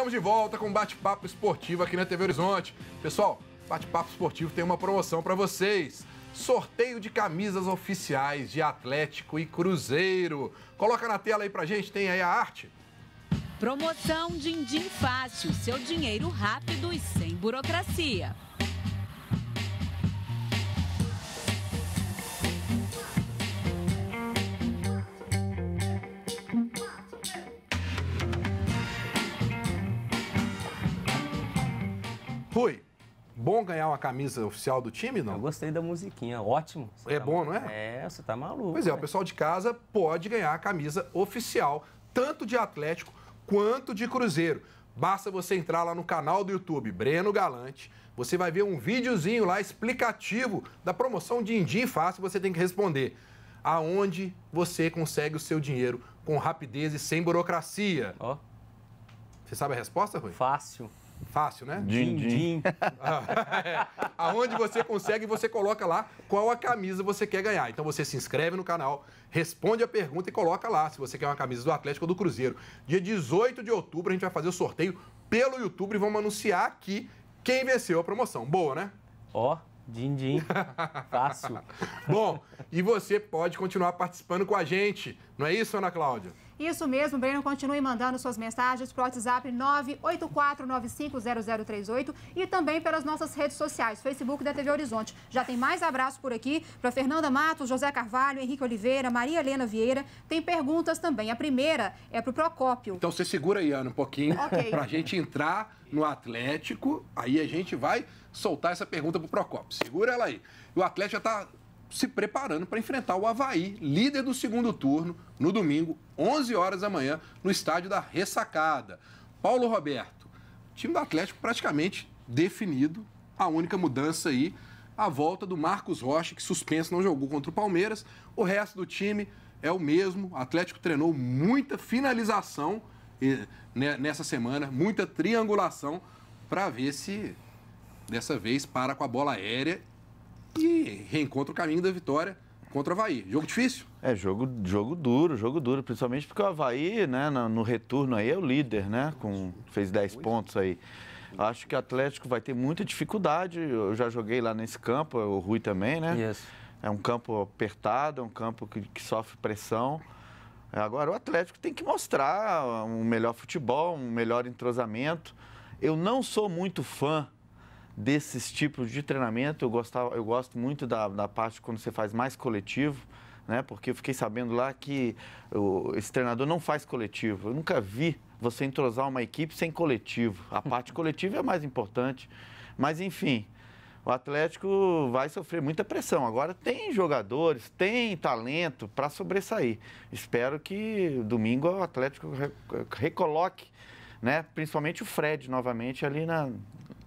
Estamos de volta com bate-papo esportivo aqui na TV Horizonte. Pessoal, bate-papo esportivo tem uma promoção para vocês. Sorteio de camisas oficiais de Atlético e Cruzeiro. Coloca na tela aí pra gente, tem aí a arte. Promoção Dindim Fácil, seu dinheiro rápido e sem burocracia. Bom ganhar uma camisa oficial do time, não? Eu gostei da musiquinha, ótimo. Você É tá bom, não É, você tá maluco. Pois é, o né? pessoal de casa pode ganhar a camisa oficial, tanto de Atlético quanto de Cruzeiro. Basta você entrar lá no canal do YouTube, Breno Galante. Você vai ver um videozinho lá explicativo da promoção de Indim Fácil. Você tem que responder aonde você consegue o seu dinheiro com rapidez e sem burocracia. Ó, Você sabe a resposta, Rui? fácil. Fácil, né? Dindim. É. Aonde você consegue, você coloca lá qual a camisa você quer ganhar. Então você se inscreve no canal, responde a pergunta e coloca lá se você quer uma camisa do Atlético ou do Cruzeiro. Dia 18 de outubro a gente vai fazer o sorteio pelo YouTube e vamos anunciar aqui quem venceu a promoção. Boa, né? Ó, din-din. Fácil. Bom, e você pode continuar participando com a gente. Não é isso, Ana Cláudia? Isso mesmo, Breno. Continue mandando suas mensagens para o WhatsApp 984950038 e também pelas nossas redes sociais, Facebook da TV Horizonte. Já tem mais abraço por aqui para Fernanda Matos, José Carvalho, Henrique Oliveira, Maria Helena Vieira. Tem perguntas também. A primeira é para o Procópio. Então você segura aí, Ana, um pouquinho, Ok. pra gente entrar no Atlético. Aí a gente vai soltar essa pergunta pro Procopio. Segura ela aí. O Atlético já tá se preparando para enfrentar o Havaí, líder do segundo turno, no domingo, 11 horas da manhã, no estádio da Ressacada. Paulo Roberto, time do Atlético praticamente definido. A única mudança aí, a volta do Marcos Rocha, que suspenso não jogou contra o Palmeiras. O resto do time é o mesmo. O Atlético treinou muita finalização ne- nessa semana, muita triangulação, para ver se dessa vez para com a bola aérea e reencontra o caminho da vitória contra o Havaí. Jogo difícil? É, jogo, jogo duro, jogo duro, principalmente porque o Havaí, né, no, no retorno aí é o líder, né, com, fez 10 pontos aí. Acho que o Atlético vai ter muita dificuldade, eu já joguei lá nesse campo, o Rui também, né? Isso. É um campo apertado, é um campo que, que sofre pressão. Agora, o Atlético tem que mostrar um melhor futebol, um melhor entrosamento. Eu não sou muito fã desses tipos de treinamento. Eu, gostava, eu gosto muito da, da parte quando você faz mais coletivo, né? Porque eu fiquei sabendo lá que o, esse treinador não faz coletivo. Eu nunca vi você entrosar uma equipe sem coletivo. A parte coletiva é a mais importante. Mas, enfim, o Atlético vai sofrer muita pressão. Agora tem jogadores, tem talento para sobressair. Espero que domingo o Atlético re- recoloque, né? Principalmente o Fred novamente ali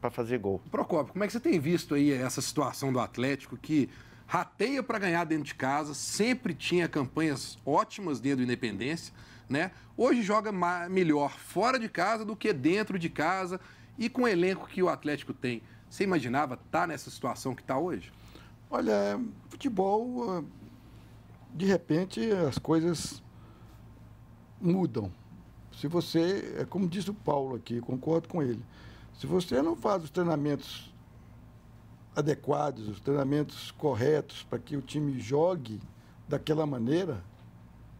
para fazer gol. Procopio, como é que você tem visto aí essa situação do Atlético que rateia para ganhar dentro de casa, sempre tinha campanhas ótimas dentro do Independência, né? Hoje joga melhor fora de casa do que dentro de casa e com o elenco que o Atlético tem. Você imaginava estar nessa situação que está hoje? Olha, futebol, ah, de repente as coisas mudam. Se você, é como disse o Paulo aqui, concordo com ele. Se você não faz os treinamentos adequados, os treinamentos corretos para que o time jogue daquela maneira,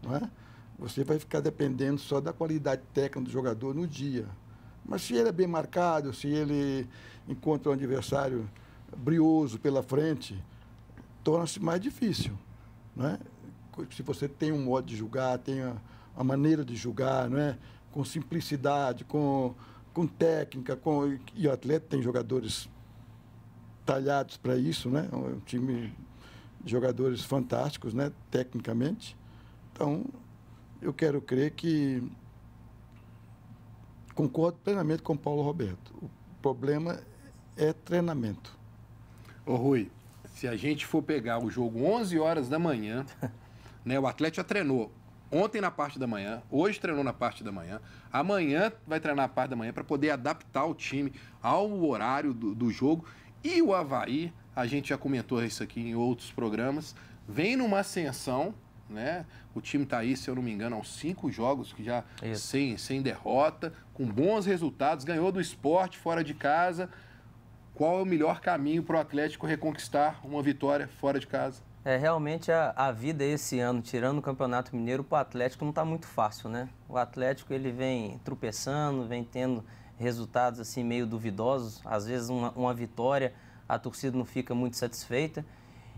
não é? você vai ficar dependendo só da qualidade técnica do jogador no dia. Mas se ele é bem marcado, se ele encontra um adversário brioso pela frente, torna-se mais difícil. Né? Se você tem um modo de julgar, tem a, a maneira de julgar, não é? com simplicidade, com, com técnica, com, e o atleta tem jogadores talhados para isso, né? É um time de jogadores fantásticos, né? tecnicamente. Então, eu quero crer que concordo plenamente com o Paulo Roberto. O problema é treinamento. Ô Rui, se a gente for pegar o jogo 11 horas da manhã, né, o Atlético já treinou ontem na parte da manhã, hoje treinou na parte da manhã, amanhã vai treinar na parte da manhã para poder adaptar o time ao horário do, do jogo. E o Havaí, a gente já comentou isso aqui em outros programas, vem numa ascensão né? O time está aí, se eu não me engano, uns cinco jogos que já Isso. sem, sem derrota, com bons resultados, ganhou do esporte fora de casa. Qual é o melhor caminho para o Atlético reconquistar uma vitória fora de casa? É, realmente a, a vida esse ano, tirando o Campeonato Mineiro, para o Atlético não está muito fácil, né? O Atlético ele vem tropeçando, vem tendo resultados assim meio duvidosos, às vezes uma, uma vitória, a torcida não fica muito satisfeita.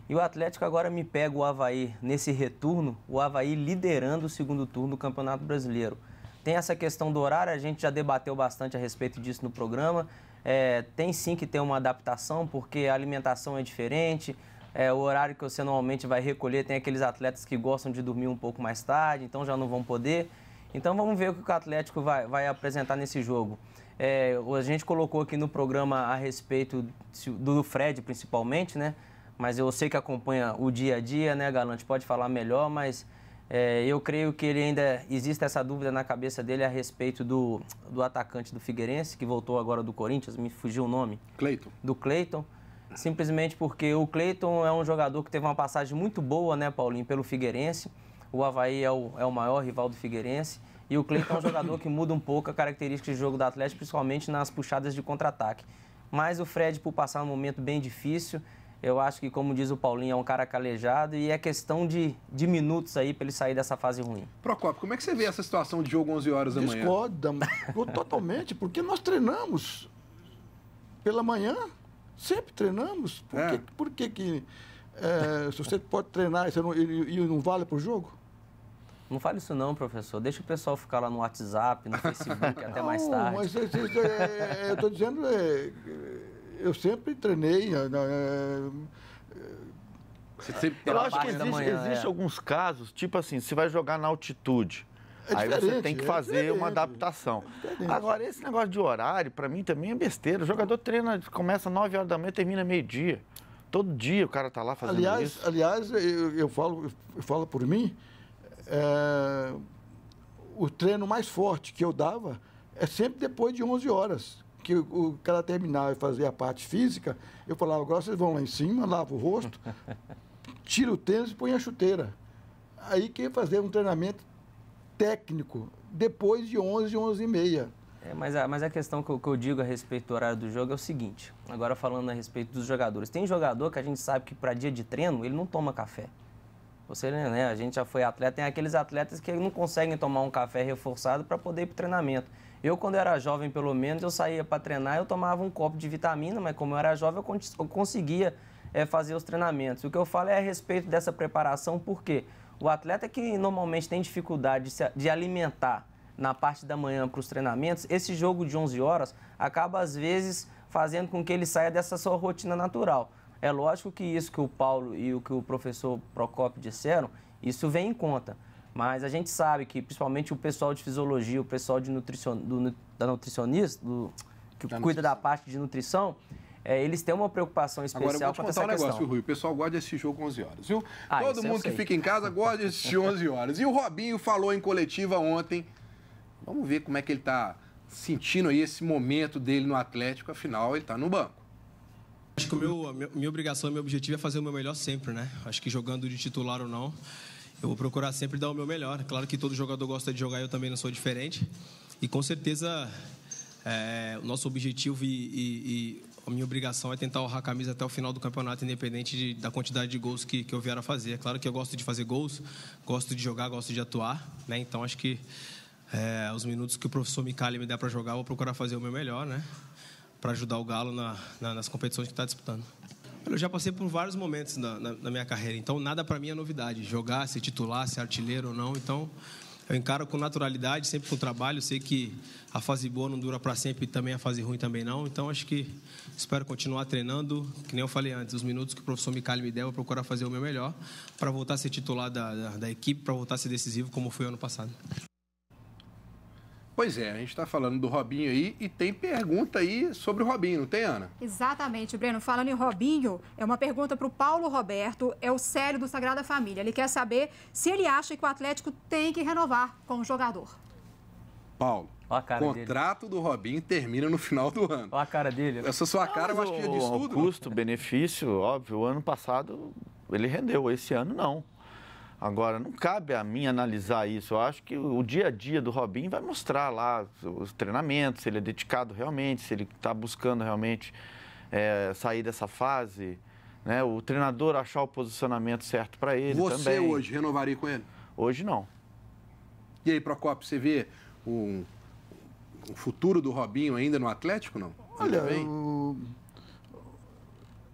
E o Atlético agora me pega o Havaí nesse retorno, o Havaí liderando o segundo turno do Campeonato Brasileiro. Tem essa questão do horário, a gente já debateu bastante a respeito disso no programa. É, tem sim que ter uma adaptação, porque a alimentação é diferente, é, o horário que você normalmente vai recolher, tem aqueles atletas que gostam de dormir um pouco mais tarde, então já não vão poder. Então vamos ver o que o Atlético vai, vai apresentar nesse jogo. É, a gente colocou aqui no programa a respeito do Fred, principalmente, né? Mas eu sei que acompanha o dia a dia, né, Galante? Pode falar melhor, mas é, eu creio que ele ainda existe essa dúvida na cabeça dele a respeito do, do atacante do Figueirense, que voltou agora do Corinthians, me fugiu o nome. Cleiton. Do Cleiton. Simplesmente porque o Cleiton é um jogador que teve uma passagem muito boa, né, Paulinho, pelo Figueirense. O Havaí é o, é o maior rival do Figueirense. E o Cleiton é um jogador que muda um pouco a característica de jogo do Atlético, principalmente nas puxadas de contra-ataque. Mas o Fred, por passar um momento bem difícil, eu acho que, como diz o Paulinho, é um cara calejado e é questão de, de minutos aí para ele sair dessa fase ruim. Procopio, como é que você vê essa situação de jogo 11 horas da manhã? Discorda totalmente, porque nós treinamos pela manhã, sempre treinamos. Por É. que, por que, que é, se você pode treinar e, não, e, e não vale para o jogo? Não fale isso não, professor. Deixa o pessoal ficar lá no WhatsApp, no Facebook, até mais Não, tarde. Mas isso- isso é- eu estou dizendo, é, eu sempre treinei. é, é, Você sempre Eu acho que existe, manhã, existe é. alguns casos, tipo assim, você vai jogar na altitude. É aí você tem que é fazer uma adaptação. é. Agora, esse negócio de horário, pra mim também é besteira. O jogador treina, começa 9 horas da manhã, termina meio-dia. Todo dia o cara tá lá fazendo aliás, isso. aliás eu, eu falo, eu falo por mim, é, o treino mais forte que eu dava é sempre depois de 11 horas. Que o, cara terminava e fazia a parte física, eu falava, agora vocês vão lá em cima, lava o rosto, tira o tênis e põe a chuteira. Aí que ia fazer um treinamento técnico depois de 11, 11 e meia. É, mas, a, mas a questão que eu, que eu digo a respeito do horário do jogo é o seguinte. Agora falando a respeito dos jogadores. Tem jogador que a gente sabe que para dia de treino ele não toma café. Você, né, a gente já foi atleta, tem aqueles atletas que não conseguem tomar um café reforçado para poder ir para treinamento. Eu, quando era jovem, pelo menos, eu saía para treinar, eu tomava um copo de vitamina, mas como eu era jovem, eu, eu conseguia é, fazer os treinamentos. O que eu falo é a respeito dessa preparação, porque o atleta que normalmente tem dificuldade de, se, de alimentar na parte da manhã para os treinamentos, esse jogo de 11 horas acaba, às vezes, fazendo com que ele saia dessa sua rotina natural. É lógico que isso que o Paulo e o que o professor Procopio disseram, isso vem em conta. Mas a gente sabe que, principalmente o pessoal de fisiologia, o pessoal de nutricion, do, da nutricionista, do, que Da cuida da nutrição. parte de nutrição, é, eles têm uma preocupação especial com essa contar um negócio, questão. Rui. O pessoal gosta de assistir jogo 11 horas, viu? Ah, Todo mundo que fica em casa gosta de assistir 11 horas. E o Robinho falou em coletiva ontem. Vamos ver como é que ele está sentindo aí esse momento dele no Atlético. Afinal, ele está no banco. Acho que o meu, a minha- obrigação e meu objetivo é fazer o meu melhor sempre, né? Acho que jogando de titular ou não, eu vou procurar sempre dar o meu melhor. Claro que todo jogador gosta de jogar, eu também não sou diferente. E com certeza é, o nosso objetivo e, e- e a minha obrigação é tentar honrar a camisa até o final do campeonato, independente de- da quantidade de gols que, que eu vier a fazer. É claro que eu gosto de fazer gols, gosto de jogar, gosto de atuar, né? Então acho que é, os minutos que o professor Micali me der para jogar, eu vou procurar fazer o meu melhor, né? Para ajudar o Galo na- na- nas competições que está disputando. Eu já passei por vários momentos na, na- minha carreira, então nada para mim é novidade. Jogar, ser titular, ser artilheiro ou não, então eu encaro com naturalidade, sempre com trabalho. Sei que a fase boa não dura para sempre e também a fase ruim também não. Então acho que espero continuar treinando, que nem eu falei antes, os minutos que o professor Micali me der, eu vou procurar fazer o meu melhor para voltar a ser titular da, da, da equipe, para voltar a ser decisivo como foi ano passado. Pois é, a gente está falando do Robinho aí e tem pergunta aí sobre o Robinho, não tem, Ana? Exatamente, Breno. Falando em Robinho, é uma pergunta para o Paulo Roberto, é o Célio do Sagrada Família. Ele quer saber se ele acha que o Atlético tem que renovar com o jogador. Paulo, Olha a cara dele. contrato do Robinho termina no final do ano. Olha a cara dele. Essa sua cara, eu Mas acho que já o- diz o tudo. custo, benefício, óbvio, o ano passado ele rendeu, esse ano não. Agora, não cabe a mim analisar isso. Eu acho que o dia a dia do Robinho vai mostrar lá os treinamentos, se ele é dedicado realmente, se ele está buscando realmente é, sair dessa fase. Né? O treinador achar o posicionamento certo para ele Você também. hoje renovaria com ele? Hoje não. E aí, Procopio, você vê o, o futuro do Robinho ainda no Atlético, não? Olha, vem? o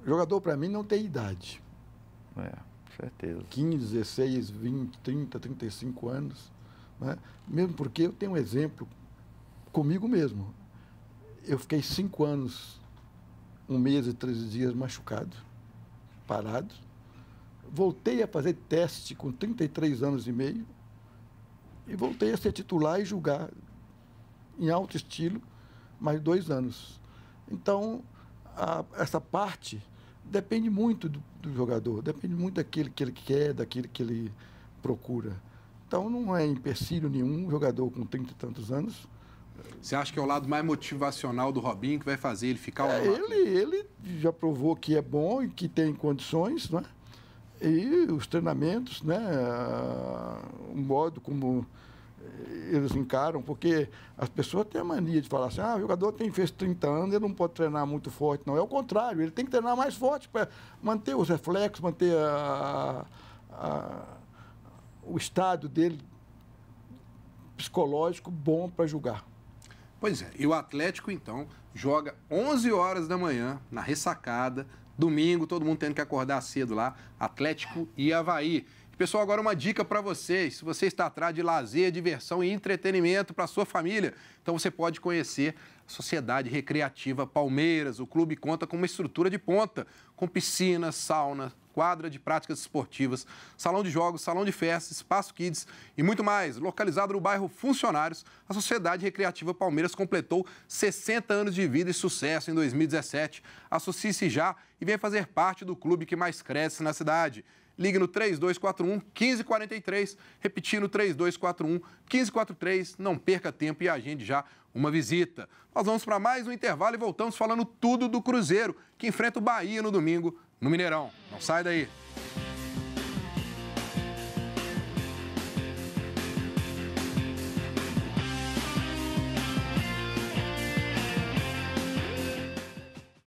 jogador para mim não tem idade. É, certeza. 15, 16, 20, 30, 35 anos. Né? Mesmo porque eu tenho um exemplo comigo mesmo. Eu fiquei cinco anos, um mês e 13 dias machucado, parado. Voltei a fazer teste com 33 anos e meio e voltei a ser titular e jogar em alto estilo mais dois anos. Então, a- essa parte depende muito do, do jogador, depende muito daquele que ele quer, daquele que ele procura. Então, não é empecilho nenhum um jogador com 30 e tantos anos. Você acha que é o lado mais motivacional do Robinho que vai fazer ele ficar É, ele, ele já provou que é bom e que tem condições, né? E os treinamentos, né? ah, O modo como eles encaram, porque as pessoas têm a mania de falar assim, ah, o jogador tem fez 30 anos, ele não pode treinar muito forte. Não, é o contrário, ele tem que treinar mais forte para manter os reflexos, manter a- a- o estado dele psicológico bom para jogar. Pois é, e o Atlético, então, joga 11 horas da manhã, na ressacada, domingo, todo mundo tendo que acordar cedo lá, Atlético e Havaí. Pessoal, agora uma dica para vocês. Se você está atrás de lazer, diversão e entretenimento para sua família, então você pode conhecer a Sociedade Recreativa Palmeiras. O clube conta com uma estrutura de ponta, com piscina, sauna, quadra de práticas esportivas, salão de jogos, salão de festas, espaço kids e muito mais. Localizado no bairro Funcionários, a Sociedade Recreativa Palmeiras completou 60 anos de vida e sucesso em 2017. Associe-se já e venha fazer parte do clube que mais cresce na cidade. Ligue no 3241 1543, repetindo 3241 1543. Não perca tempo e agende já uma visita. Nós vamos para mais um intervalo e voltamos falando tudo do Cruzeiro, que enfrenta o Bahia no domingo no Mineirão. Não sai daí.